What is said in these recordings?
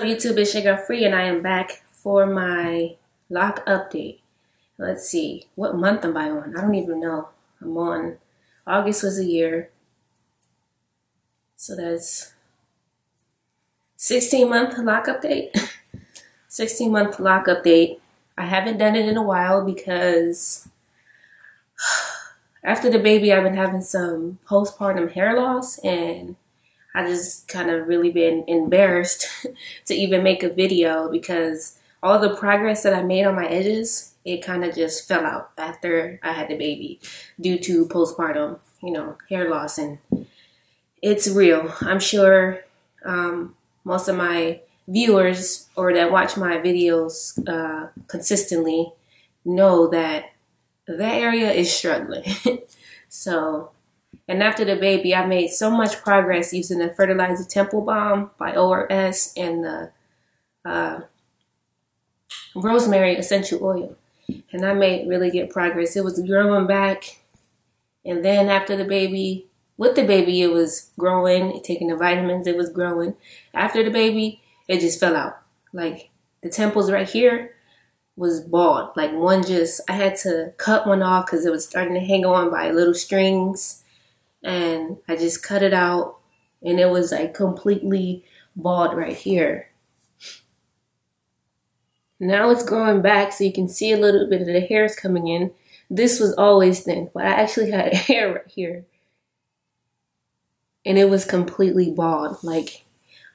YouTube is Sugar Free and I am back for my lock update. Let's see, what month am I on? I don't even know. I'm on, August was a year. So that's 16 month lock update. 16 month lock update. I haven't done it in a while because after the baby I've been having some postpartum hair loss and I just kind of really been embarrassed to even make a video because all the progress that I made on my edges, it kind of just fell out after I had the baby due to postpartum, you know, hair loss. And it's real. I'm sure um, most of my viewers or that watch my videos uh, consistently know that that area is struggling. so and after the baby, I made so much progress using the Fertilizer Temple Balm by ORS and the uh, Rosemary Essential Oil. And I made really good progress. It was growing back. And then after the baby, with the baby, it was growing, taking the vitamins, it was growing. After the baby, it just fell out. Like the temples right here was bald. Like one just, I had to cut one off because it was starting to hang on by little strings and I just cut it out and it was like completely bald right here. Now it's growing back so you can see a little bit of the hairs coming in. This was always thin, but I actually had hair right here. And it was completely bald. Like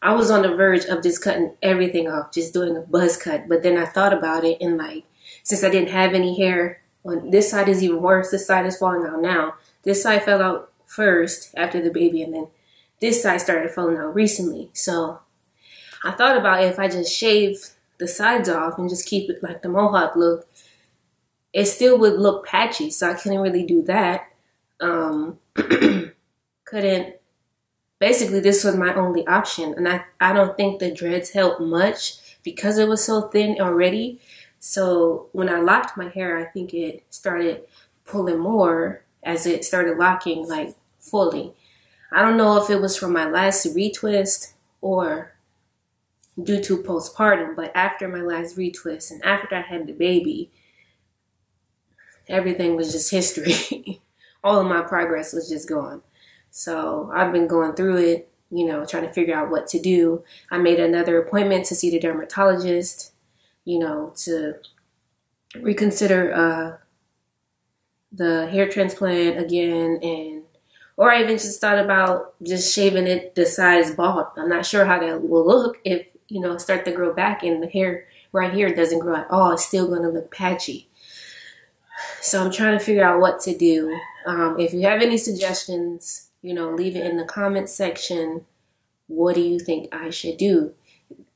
I was on the verge of just cutting everything off, just doing a buzz cut. But then I thought about it and like, since I didn't have any hair on this side is even worse. This side is falling out now. This side fell out first after the baby and then this side started falling out recently. So I thought about if I just shave the sides off and just keep it like the mohawk look, it still would look patchy. So I couldn't really do that. Um, couldn't, basically this was my only option. And I, I don't think the dreads helped much because it was so thin already. So when I locked my hair, I think it started pulling more as it started locking like fully. I don't know if it was from my last retwist or due to postpartum, but after my last retwist and after I had the baby, everything was just history. All of my progress was just gone. So I've been going through it, you know, trying to figure out what to do. I made another appointment to see the dermatologist, you know, to reconsider uh, the hair transplant again and or I even just thought about just shaving it the size bald. I'm not sure how that will look if, you know, start to grow back and the hair right here doesn't grow at all. It's still going to look patchy. So I'm trying to figure out what to do. Um, if you have any suggestions, you know, leave it in the comment section. What do you think I should do?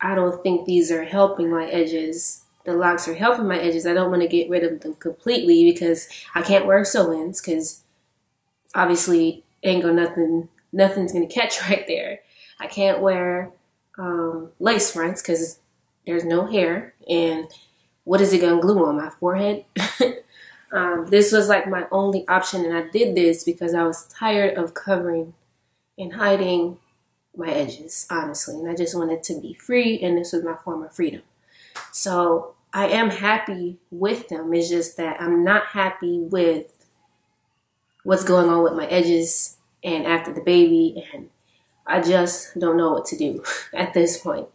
I don't think these are helping my edges the locks are helping my edges. I don't want to get rid of them completely because I can't wear sew-ins because obviously ain't gonna nothing nothing's gonna catch right there. I can't wear um, lace fronts because there's no hair and what is it gonna glue on my forehead? um, this was like my only option and I did this because I was tired of covering and hiding my edges, honestly. And I just wanted to be free and this was my form of freedom. So I am happy with them. It's just that I'm not happy with what's going on with my edges and after the baby. And I just don't know what to do at this point.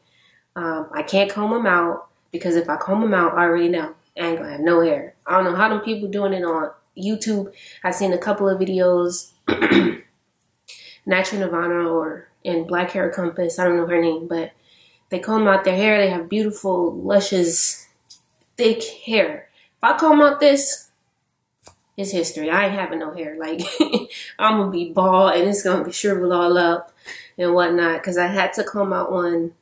Um, I can't comb them out because if I comb them out, I already know I ain't gonna have no hair. I don't know how them people doing it on YouTube. I've seen a couple of videos, Natural Nirvana or in Black Hair Compass. I don't know her name, but they comb out their hair. They have beautiful, luscious, thick hair. If I comb out this, it's history. I ain't having no hair. Like, I'm going to be bald and it's going to be shriveled all up and whatnot. Because I had to comb out one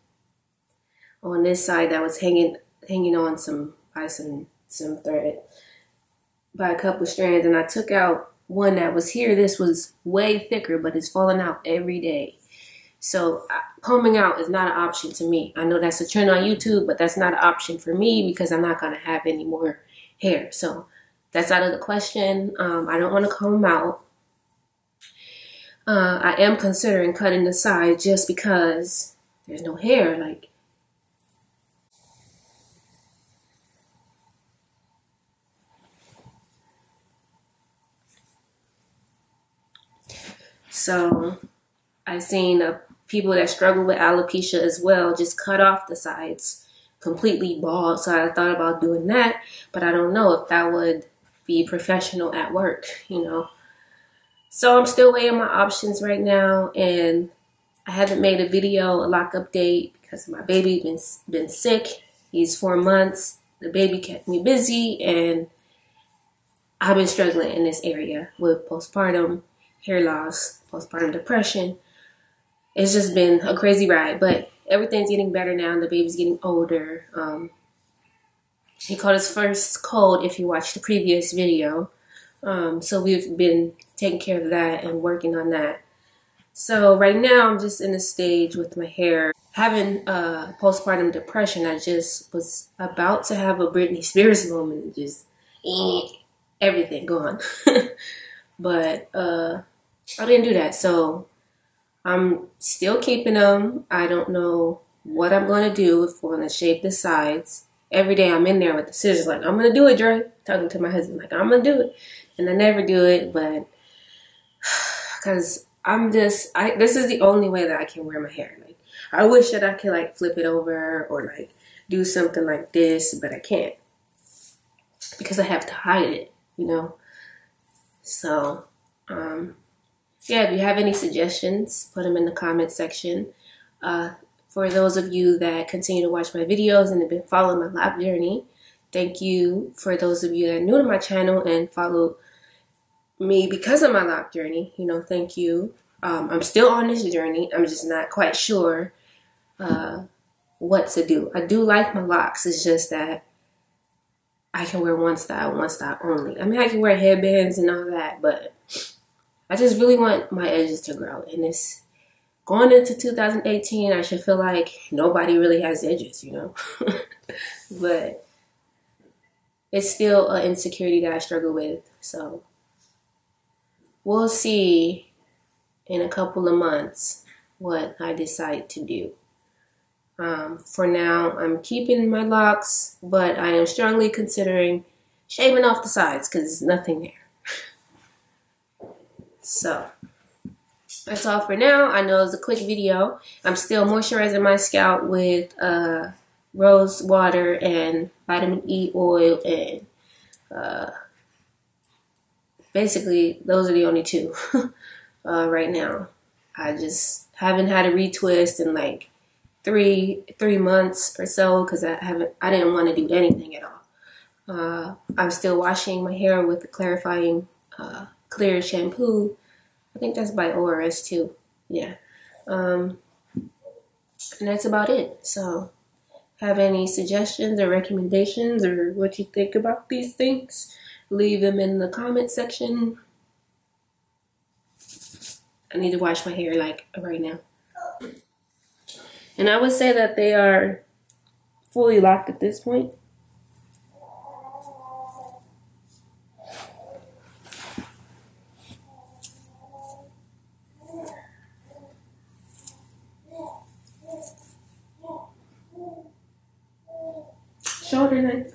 on this side that was hanging hanging on some by some some thread by a couple strands and I took out one that was here this was way thicker but it's falling out every day so uh, combing out is not an option to me. I know that's a trend on YouTube, but that's not an option for me because I'm not going to have any more hair. So that's out of the question. Um, I don't want to comb out. Uh, I am considering cutting the side just because there's no hair. Like, so I've seen a people that struggle with alopecia as well just cut off the sides completely bald. So I thought about doing that, but I don't know if that would be professional at work, you know. So I'm still weighing my options right now, and I haven't made a video, a lock update, because my baby been been sick. He's four months. The baby kept me busy, and I've been struggling in this area with postpartum hair loss, postpartum depression. It's just been a crazy ride, but everything's getting better now. The baby's getting older. Um, he caught his first cold if you watched the previous video. Um, so we've been taking care of that and working on that. So right now I'm just in a stage with my hair. Having uh, postpartum depression, I just was about to have a Britney Spears moment and just eh, everything gone. but uh, I didn't do that. So I'm still keeping them. I don't know what I'm going to do if I'm going to shape the sides. Every day I'm in there with the scissors like, I'm going to do it, Dre. Talking to my husband like, I'm going to do it and I never do it, but because I'm just, I this is the only way that I can wear my hair. Like, I wish that I could like flip it over or like do something like this, but I can't because I have to hide it, you know. So, um, yeah, if you have any suggestions, put them in the comment section. Uh, for those of you that continue to watch my videos and have been following my lab journey, thank you for those of you that are new to my channel and follow me because of my lock journey. You know, thank you. Um, I'm still on this journey. I'm just not quite sure uh, what to do. I do like my locks. It's just that I can wear one style, one style only. I mean, I can wear headbands and all that, but I just really want my edges to grow. And this going into 2018, I should feel like nobody really has edges, you know. but it's still an insecurity that I struggle with. So we'll see in a couple of months what I decide to do. Um, for now, I'm keeping my locks, but I am strongly considering shaving off the sides because there's nothing there. so, that's all for now. I know it's a quick video. I'm still moisturizing my scalp with uh, rose water and vitamin E oil and uh, basically those are the only two uh, right now. I just haven't had a retwist in like three three months or so because I haven't I didn't want to do anything at all. Uh, I'm still washing my hair with the clarifying uh, clear shampoo. I think that's by ORS too. Yeah. Um, and that's about it. So, have any suggestions or recommendations or what you think about these things? leave them in the comment section. I need to wash my hair like right now. And I would say that they are fully locked at this point. Length.